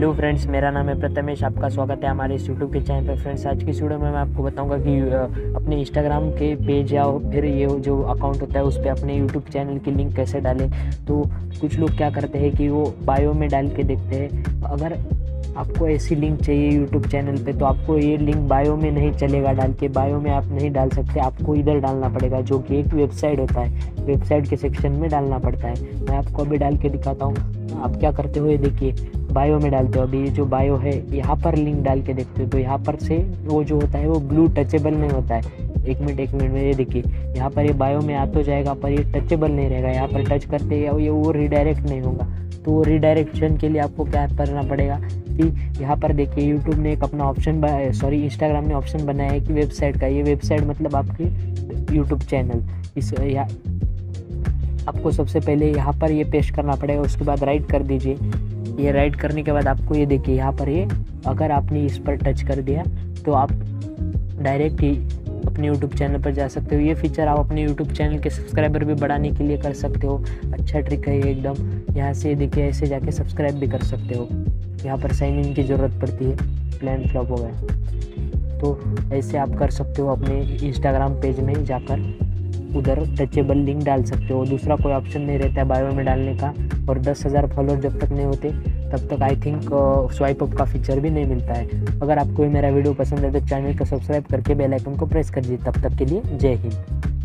Hello friends मेरा नाम है प्रथमेश, आपका स्वागत है हमारे इस यूट्यूब के चैनल पर फ्रेंड्स आज की वीडियो में मैं आपको बताऊँगा कि अपने इंस्टाग्राम के पेज या फिर ये जो अकाउंट होता है, उस पर अपने यूट्यूब चैनल की लिंक कैसे डालें। तो कुछ लोग क्या करते हैं कि वो बायो में डाल के देखते हैं। अगर आपको ऐसी लिंक चाहिए यूट्यूब चैनल पे तो आपको ये लिंक बायो में नहीं चलेगा डाल के। बायो में आप नहीं डाल सकते, आपको इधर डालना पड़ेगा, जो कि एक वेबसाइट होता है। वेबसाइट के सेक्शन में डालना पड़ता है। मैं आपको अभी डाल के दिखाता हूँ। आप क्या करते हो ये देखिए। बायो में डालते हो, अभी ये जो बायो है, यहाँ पर लिंक डाल के देखते हो तो यहाँ पर से वो जो होता है, वो ब्लू टचेबल नहीं होता है। एक मिनट एक मिनट में ये देखिए, यहाँ पर ये बायो में आ तो जाएगा, पर ये टचेबल नहीं रहेगा, यहाँ पर टच करते ये, वो रिडायरेक्ट नहीं होगा। तो वो रिडायरेक्शन के लिए आपको क्या करना पड़ेगा कि यहाँ पर देखिए यूट्यूब ने एक अपना ऑप्शन सॉरी इंस्टाग्राम ने ऑप्शन बनाया है कि वेबसाइट का। ये वेबसाइट मतलब आपकी यूट्यूब चैनल इस, यहाँ, आपको सबसे पहले यहाँ पर ये पेस्ट करना पड़ेगा, उसके बाद राइट कर दीजिए। ये राइट करने के बाद आपको ये देखिए, यहाँ पर ये, अगर आपने इस पर टच कर दिया तो आप डायरेक्ट ही अपने यूट्यूब चैनल पर जा सकते हो। ये फीचर आप अपने यूट्यूब चैनल के सब्सक्राइबर भी बढ़ाने के लिए कर सकते हो। अच्छा ट्रिक है ये एकदम। यहाँ से देखिए, ऐसे जाके सब्सक्राइब भी कर सकते हो। यहाँ पर साइन इन की ज़रूरत पड़ती है। प्लान फ्लॉप हो गया। तो ऐसे आप कर सकते हो अपने इंस्टाग्राम पेज में जाकर। उधर टचेबल लिंक डाल सकते हो। दूसरा कोई ऑप्शन नहीं रहता है बायो में डालने का। और दस हज़ार फॉलोअर जब तक नहीं होते, तब तक आई थिंक स्वाइप अप का फीचर भी नहीं मिलता है। अगर आपको मेरा वीडियो पसंद है तो चैनल को सब्सक्राइब करके बेल आइकन को प्रेस कर दीजिए। तब तक के लिए जय हिंद।